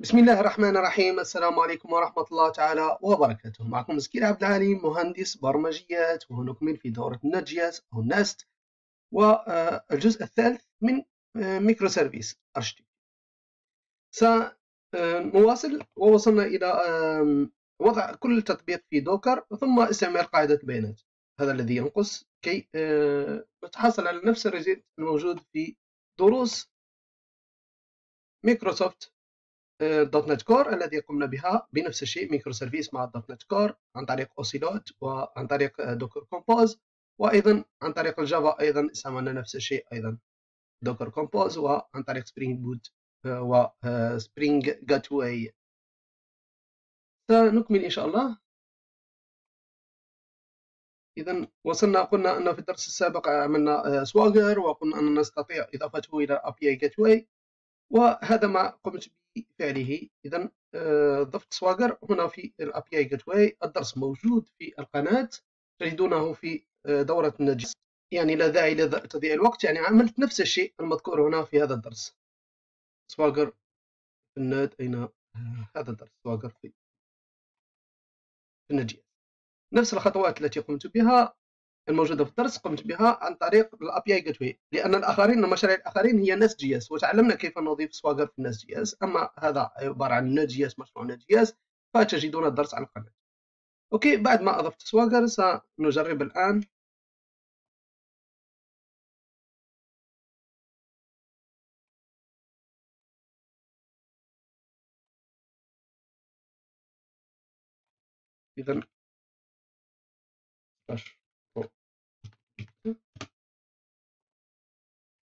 بسم الله الرحمن الرحيم السلام عليكم ورحمة الله تعالى وبركاته معكم مسكين عبد العالي مهندس برمجيات ونكمل في دورة Node.js أو Nest والجزء الثالث من microservice architecture سنواصل ووصلنا إلى وضع كل تطبيق في Docker ثم استعمال قاعدة البيانات هذا الذي ينقص كي نتحصل على نفس ال result الموجود في دروس مايكروسوفت .NET Core الذي قمنا بها بنفس الشيء microservice مع .NET Core عن طريق اوسيلوت وعن طريق Docker Compose وأيضا عن طريق ال Java أيضا استعملنا نفس الشيء أيضا Docker Compose وعن طريق Spring Boot و Spring Gateway سنكمل إن شاء الله. اذا وصلنا قلنا ان في الدرس السابق عملنا Swagger وقلنا ان نستطيع إضافته إلى API gateway وهذا ما قمت بفعله. إذا آه، ضفت Swagger هنا في ال API gateway الدرس موجود في القناة. تجدونه في آه، دورة ال Nest.js يعني لا داعي لتضييع الوقت. يعني عملت نفس الشيء المذكور هنا في هذا الدرس. Swagger في ال Node أين؟ آه، هذا الدرس. Swagger في ال Nest.js نفس الخطوات التي قمت بها. الموجودة في الدرس قمت بها عن طريق ال API gateway لأن الآخرين المشاريع الآخرين هي Nest.js وتعلمنا كيف نضيف Swagger في ال Nest.js أما هذا عبارة عن نت جي اس مشروع نت جي اس فتجدون الدرس على القناة. okay بعد ما أضفت Swagger سنجرب الآن. اذا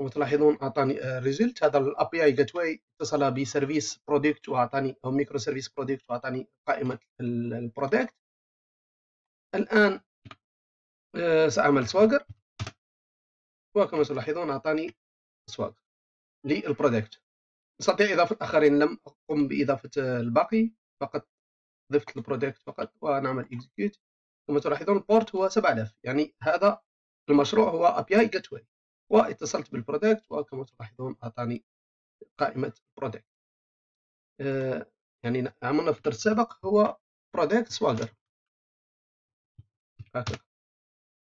وتلاحظون أعطاني result هذا ال API gateway اتصل ب service product وأعطاني أو microservice product وأعطاني قائمة ال product الآن آه، سأعمل Swagger وكما تلاحظون أعطاني Swagger لل product استطيع إضافة آخرين لم أقم بإضافة الباقي. فقط ضفت ال product فقط ونعمل execute كما تلاحظون ال port هو 7000 يعني هذا المشروع هو API gateway واتصلت بال product وكما تلاحظون أعطاني قائمة product. آه، يعني عملنا في الدرس السابق هو product Swagger.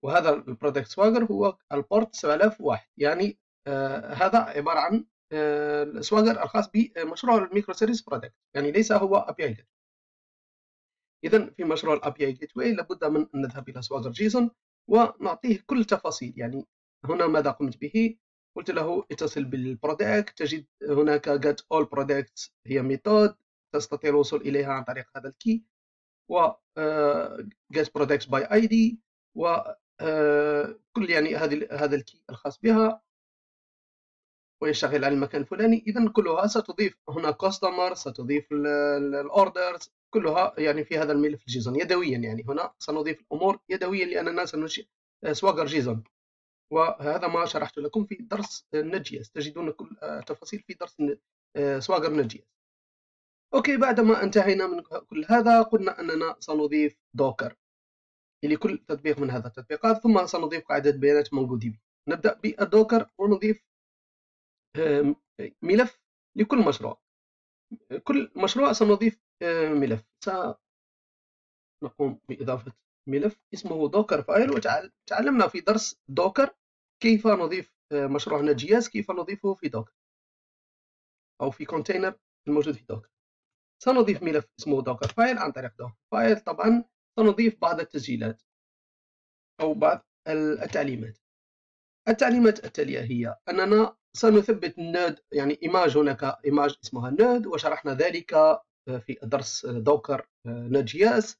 وهذا ال product Swagger هو ال port 7001 يعني آه هذا عبارة عن آه ال Swagger الخاص بمشروع ال microservice product. يعني ليس هو API اذا في مشروع ال API gateway لابد من أن نذهب إلى Swagger JSON. ونعطيه كل التفاصيل يعني هنا ماذا قمت به؟ قلت له اتصل بال product تجد هناك get all products هي method تستطيع الوصول إليها عن طريق هذا ال key و uh, get products by ID و uh, كل يعني هذه هذا ال key الخاص بها ويشتغل على المكان الفلاني. اذا كلها ستضيف هنا customer ستضيف ال orders كلها يعني في هذا الملف ال JSON. يدويا يعني هنا سنضيف الأمور يدويا لأننا سننشئ Swagger JSON وهذا ما شرحت لكم في درس Nest.js تجدون كل التفاصيل في درس Swagger Nest.js okay بعدما انتهينا من كل هذا قلنا أننا سنضيف Docker لكل تطبيق من هذا التطبيقات ثم سنضيف قاعدة بيانات MongoDB نبدأ بال Docker ونضيف ملف لكل مشروع. كل مشروع سنضيف ملف. سنقوم بإضافة ملف اسمه Dockerfile وتعلمنا في درس Docker كيف نضيف آه، مشروعنا جياز كيف نضيفه في Docker أو في container الموجود في Docker سنضيف ملف اسمه Dockerfile عن طريق Dockerfile طبعا سنضيف بعض التسجيلات أو بعض التعليمات. التعليمات التالية هي أننا سنثبت ال Node يعني image هناك image اسمها node وشرحنا ذلك آه، في درس Docker Node.js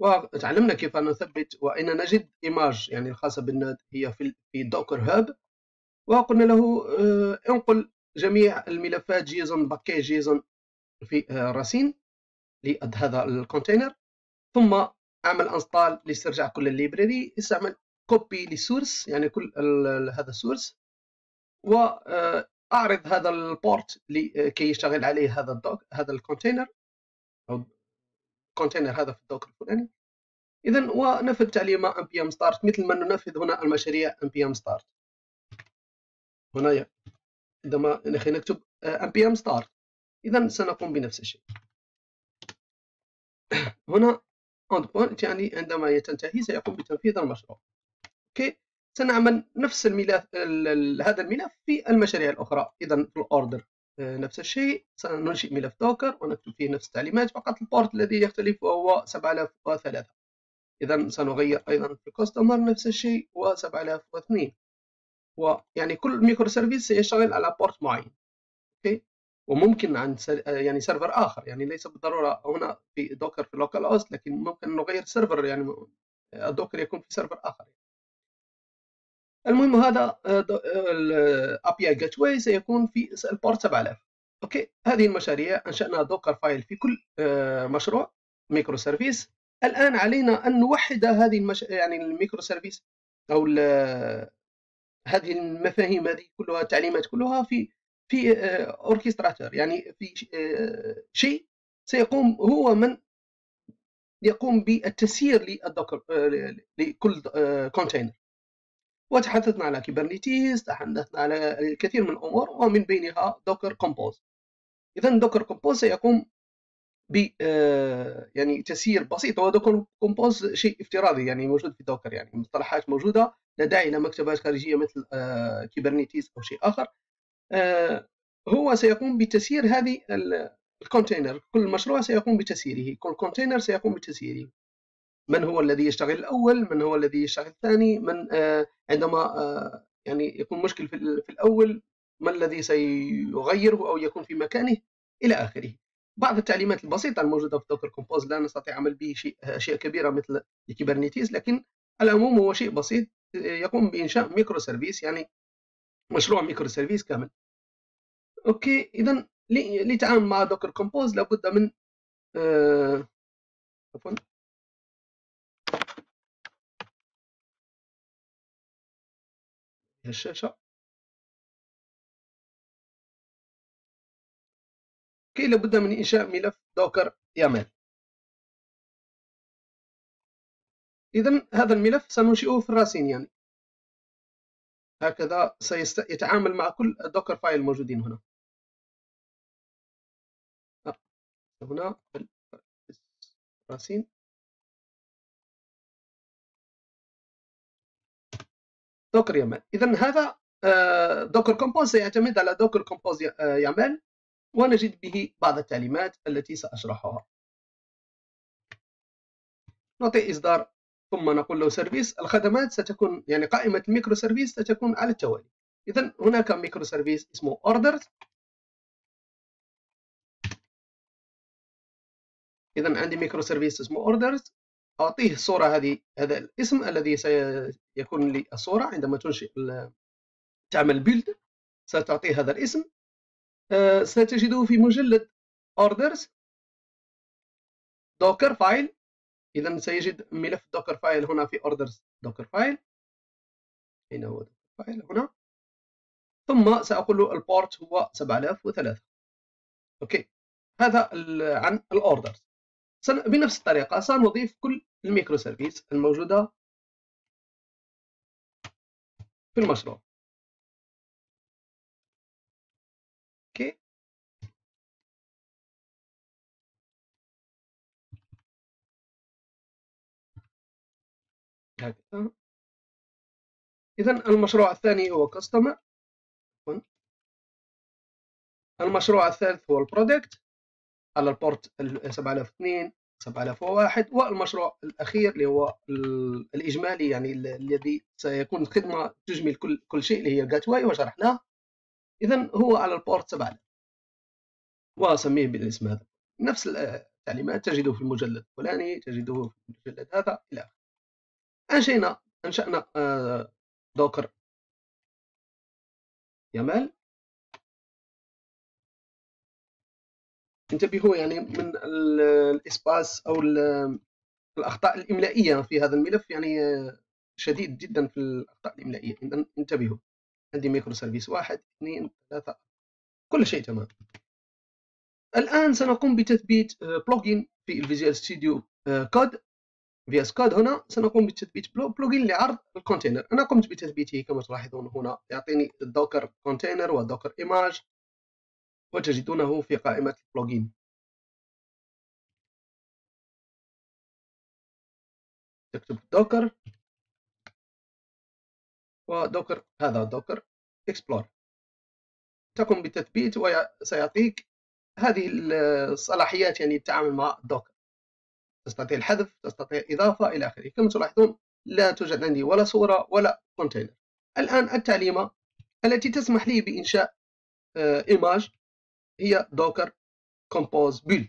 وتعلمنا كيف نثبت وأين نجد image يعني الخاصة بال Node هي في Docker Hub. وقلنا له آه، انقل جميع الملفات JSON package JSON في آه، راسين لهذا ال container ثم اعمل install لاسترجاع كل ال library استعمل copy لل source يعني كل هذا ال source. واعرض آه، هذا ال port لكي يشتغل عليه هذا ال Dock هذا ال container أو ال container هذا في ال Docker الفلاني اذا ونفذ تعليمه npm start مثل ما ننفذ هنا المشاريع npm start هنا عندما نكتب npm start إذا سنقوم بنفس الشيء. هنا end point يعني عندما تنتهي سيقوم بتنفيذ المشروع. okay؟ سنعمل نفس الملف هذا الملف في المشاريع الأخرى. إذا في ال order آه، نفس الشيء سننشئ ملف Docker ونكتب فيه نفس التعليمات فقط ال port الذي يختلف وهو 7003 إذا سنغير أيضا في ال customer نفس الشيء و 7002 ويعني كل micro service سيشتغل على port معين. okay؟ وممكن عن سر... يعني server آخر يعني ليس بالضرورة هنا في Docker في localhost لكن ممكن نغير server يعني ال Docker يكون في server آخر. المهم هذا ال API gate سيكون في ال port 7000 okay هذه المشاريع أنشأنا Dockerfile في كل آه، مشروع micro service الآن علينا أن نوحد هذه المش... يعني ال micro service أو هذه المفاهيم هذه كلها التعليمات كلها في في orchestrator آه، يعني في آه، شيء سيقوم هو من يقوم بالتسيير لل Docker لكل container وتحدثنا على Kubernetes تحدثنا على الكثير من الأمور ومن بينها Docker Compose اذا Docker Compose سيقوم ب آه، يعني تسيير بسيط. هو Docker Compose شيء افتراضي يعني موجود في Docker يعني مصطلحات موجودة لا داعي إلى مكتبات خارجية مثل Kubernetes آه، أو شيء آخر. آه، هو سيقوم بتسيير هذه ال container كل مشروع سيقوم بتسييره كل container سيقوم بتسييره. من هو الذي يشتغل الأول من هو الذي يشتغل الثاني من آه، عندما آه، يعني يكون مشكل في الأول ما الذي سيغيره أو يكون في مكانه إلى آخره. بعض التعليمات البسيطة الموجودة في Docker Compose لا نستطيع عمل به شيء أشياء كبيرة مثل ال Kubernetes لكن العموم هو شيء بسيط يقوم بإنشاء micro service يعني مشروع micro service كامل. okay اذا للتعامل مع Docker Compose لابد من آه، الشاشة. كي لابد من إنشاء ملف Docker yaml. إذا هذا الملف سننشئه في ال racine يعني. هكذا سيتعامل مع كل Dockerfile الموجودين هنا. آه، هنا ال racine. Docker yaml اذا هذا Docker Compose سيعتمد على Docker Compose yaml ونجد به بعض التعليمات التي سأشرحها. نعطي إصدار ثم نقول له services. الخدمات ستكون يعني قائمة ال micro service ستكون على التوالي. إذا هناك micro service اسمه orders. إذا عندي micro service اسمه orders. أعطيه الصورة هذه هذا الاسم الذي سيكون لي الصورة عندما تنشئ تعمل build ستعطيه هذا الاسم. آه، ستجده في مجلد orders Dockerfile إذا سيجد ملف Dockerfile هنا في orders Dockerfile أين هو Dockerfile هنا. ثم سأقول له ال port هو 7003 okay. هذا عن ال orders بنفس الطريقة سنضيف كل ال micro service الموجودة في المشروع. okay. هكذا إذا المشروع الثاني هو customer المشروع الثالث هو ال product. على ال port 7002 7001 والمشروع الأخير اللي هو الإجمالي يعني الذي سيكون خدمة تجمل كل كل شيء اللي هي ال gateway وشرحناه. إذا هو على البورت 7000 وأسميه بالاسم هذا. نفس التعليمات تجده في المجلد الفلاني تجده في المجلد هذا إلى آخره. أنشئنا أنشأنا آه، دوكر. يامل انتبهوا يعني من الإسباس أو الأخطاء الإملائية في هذا الملف يعني شديد جدا في الأخطاء الإملائية. انتبهوا. عندي micro service واحد اثنين ثلاثة. كل شيء تمام. الآن سنقوم بتثبيت plugin في ال Visual Studio Code VS Code هنا سنقوم بتثبيت plugin لعرض ال container أنا قمت بتثبيته كما تلاحظون هنا. يعطيني ال Docker container و Docker image وتجدونه في قائمة ال plugin. تكتب Docker. و Docker هذا Docker. explore. تقوم بالتثبيت وسيعطيك هذه الصلاحيات يعني التعامل مع ال Docker تستطيع الحذف تستطيع إضافة إلى آخره. كما تلاحظون لا توجد عندي ولا صورة ولا container الآن التعليمة التي تسمح لي بإنشاء image هي Docker Compose build.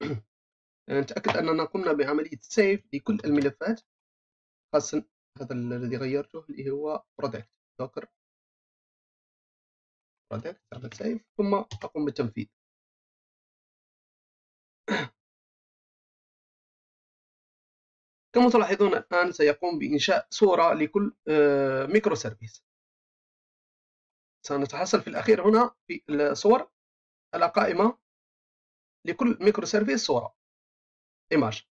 نتأكد أننا قمنا بعملية save لكل الملفات خاصة هذا الذي غيرته اللي هو project docker project تعمل save ثم أقوم بالتنفيذ. كما تلاحظون الآن سيقوم بإنشاء صورة لكل ميكرو آه، service سنتحصل في الأخير هنا في الصور على قائمة لكل micro service صورة. image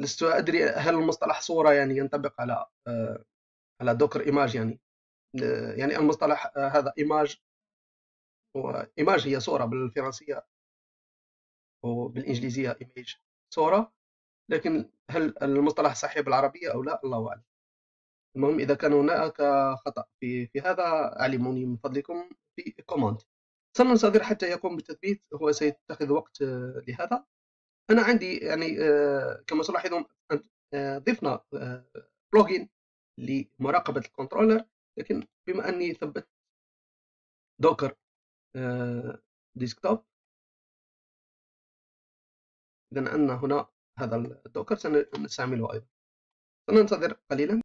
لست أدري هل المصطلح صورة يعني ينطبق على آه، على Docker image يعني. يعني المصطلح آه، هذا image image هي صورة بالفرنسية وبالإنجليزية image صورة. لكن هل المصطلح صحيح بالعربية أو لا؟ الله أعلم. المهم إذا كان هناك خطأ في في هذا علموني من فضلكم في command. سننتظر حتى يقوم بالتثبيت هو سيتخذ وقت آه، لهذا. أنا عندي يعني آه، كما تلاحظون آه، ضفنا plugin لمراقبة ال controller لكن بما أني ثبت Docker Desktop إذا أن هنا هذا ال Docker سنستعمله أيضا. سننتظر قليلا.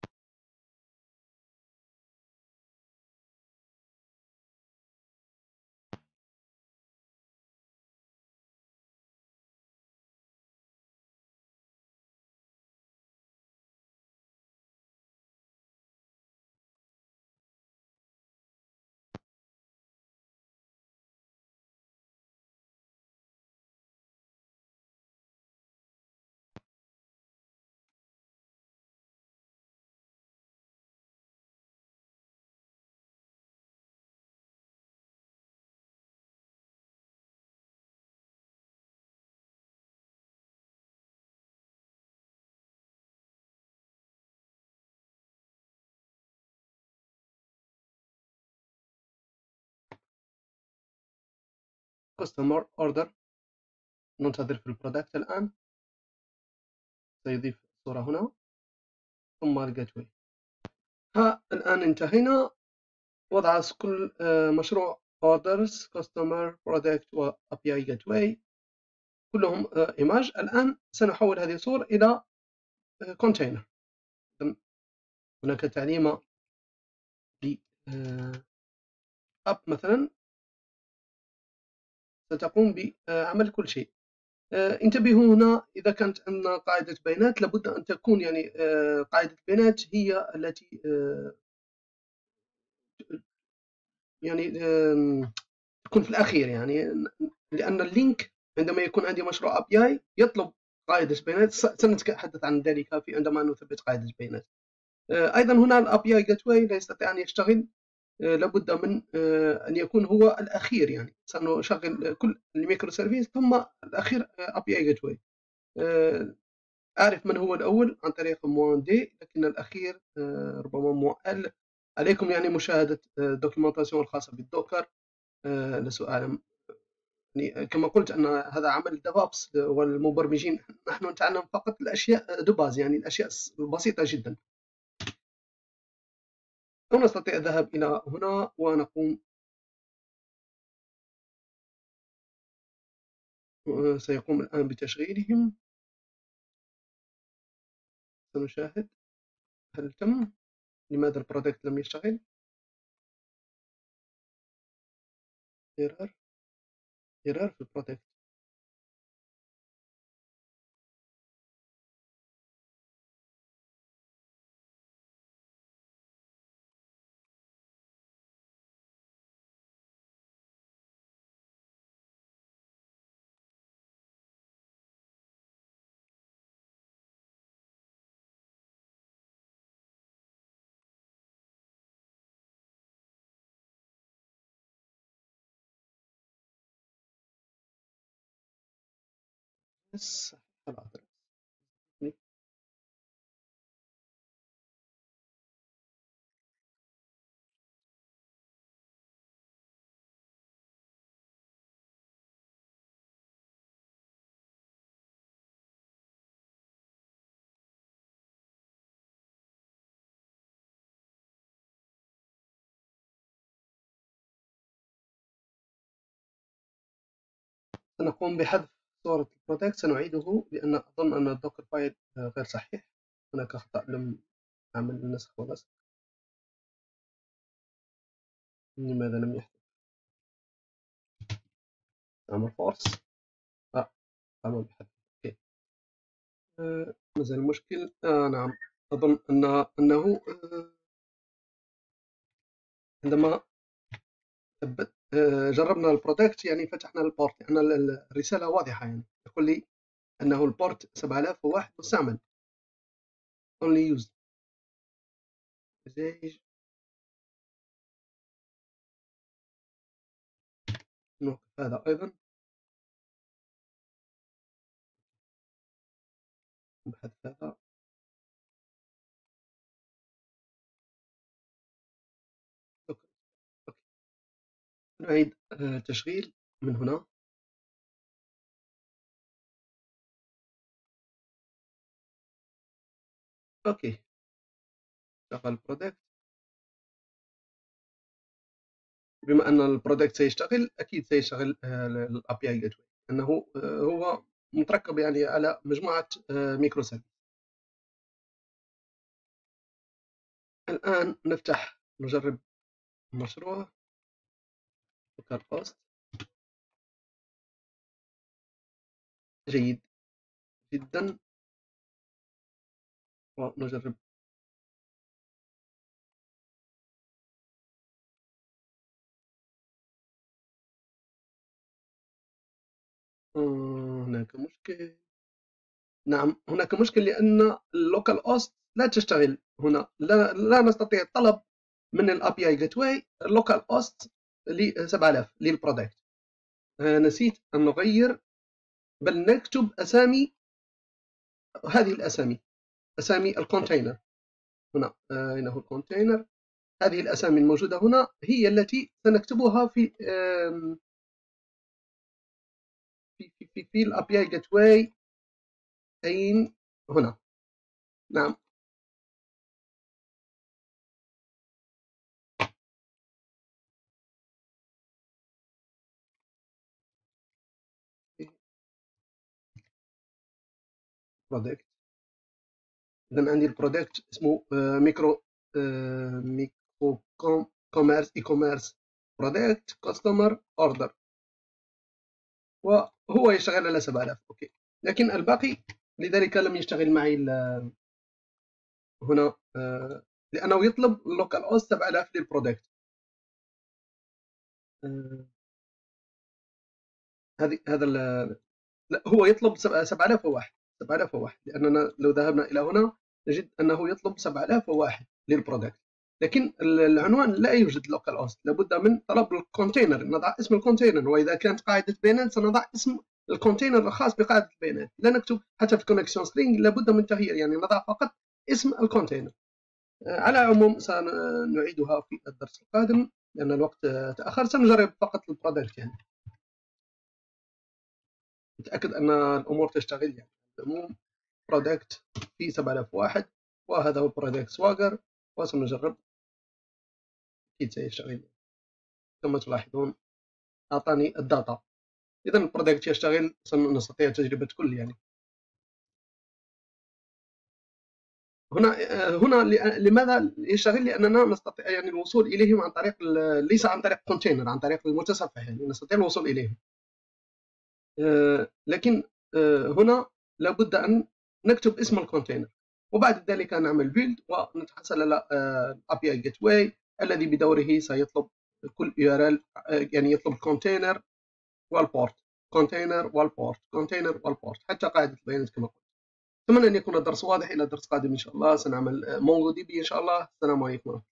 Customer order ننتظر في ال product الآن. سيضيف الصورة هنا ثم ال gateway ها الآن انتهينا. وضع كل آه، مشروع orders customer product و API gateway. كلهم image آه، الآن سنحول هذه الصور إلى container آه، هناك تعليمة ل up مثلا. ستقوم بعمل كل شيء. آه، انتبهوا هنا إذا كانت عندنا قاعدة بيانات لابد أن تكون يعني آه، قاعدة البيانات هي التي آه، يعني تكون في الأخير يعني. لأن ال link عندما يكون عندي مشروع API يطلب قاعدة بيانات. سنتحدث عن ذلك في عندما نثبت قاعدة بيانات. أيضا هنا ال API gateway لا يستطيع أن يشتغل. لابد من آه، أن يكون هو الأخير يعني. سنشغل كل ال micro service ثم الأخير آه، API gateway أعرف من هو الأول عن طريق moins d لكن الأخير ربما مؤل عليكم يعني مشاهدة ال documentation الخاصة بال Docker. لست أعلم يعني كما قلت أن هذا عمل DevOps والمبرمجين نحن نتعلم فقط الأشياء دوباز يعني الأشياء البسيطة جدا. أو نستطيع الذهاب إلى هنا ونقوم. سيقوم الآن بتشغيلهم. سنشاهد. هل تم؟ لماذا البرودكت لم يشتغل؟ Error. Error في البرودكت. الادرس الادرس سنقوم بحذف صورة ال product سنعيده لأن أظن أن ال Dockerfile غير صحيح. هناك خطأ لم أعمل نسخ ولصق لماذا لم يحدث؟ أعمل force؟ آه قام بحذف okay. آه مازال المشكل آه نعم. أظن أن أنه آه عندما ثبت آه، جربنا ال product يعني فتحنا ال port لأن يعني الرسالة واضحة يعني. يقول لي أنه ال port 7001 مستعمل. Already used. نوقف هذا أيضا. نبحث هذا. نعيد آه، من هنا. okay. شغل ال product بما أن ال product سيشتغل أكيد سيشتغل ال API gateway انه هو متركب يعني على مجموعة ميكرو آه، service الآن نفتح نجرب المشروع بوست جيد جدا. ونجرب هناك مشكل. نعم هناك مشكل لأن ال localhost لا تشتغل هنا. لا, لا نستطيع الطلب من ال API gateway ال localhost ل 7000 لل product نسيت أن نغير بل نكتب أسامي هذه الأسامي أسامي ال container. هنا أين هو ال container. هذه الأسامي الموجودة هنا هي التي سنكتبها في في في في, ال API gateway أين هنا. نعم. product. اذا عندي ال product اسمه micro micro commerce e-commerce product customer order وهو يشتغل على 7000 okay. لكن الباقي لذلك لم يشتغل معي هنا آه، لأنه يطلب localhost 7000 لل product. هذه هذا هو يطلب 7001 7001 لأننا لو ذهبنا إلى هنا نجد أنه يطلب 7001 لل product. لكن العنوان لا يوجد localhost لابد من طلب ال container نضع اسم ال container وإذا كانت قاعدة بيانات سنضع اسم ال container الخاص بقاعدة البيانات لا نكتب حتى في ال connection string لابد من تغيير. يعني نضع فقط اسم ال container آه، على العموم سنعيدها في الدرس القادم. لأن الوقت تأخر. سنجرب فقط ال product يعني. نتاكد أن الأمور تشتغل يعني. العموم product في 7001 وهذا هو product Swagger وسنجرب أكيد سيشتغل كما تلاحظون أعطاني ال data. إذا ال product يشتغل سنستطيع تجربة كل يعني. هنا هنا لماذا؟ يشتغل لأننا نستطيع يعني الوصول إليهم عن طريق ليس عن طريق container عن طريق المتصفح يعني نستطيع الوصول إليهم. آه، لكن آه، هنا لابد أن نكتب اسم ال container وبعد ذلك نعمل build ونتحصل على ال API Gateway الذي بدوره سيطلب كل URL يعني يطلب container وال port container وال port container وال port حتى قاعدة البيانات كما قلت. أتمنى أن يكون الدرس واضح. إلى درس قادم إن شاء الله. سنعمل MongoDB إن شاء الله. السلام عليكم ورحمة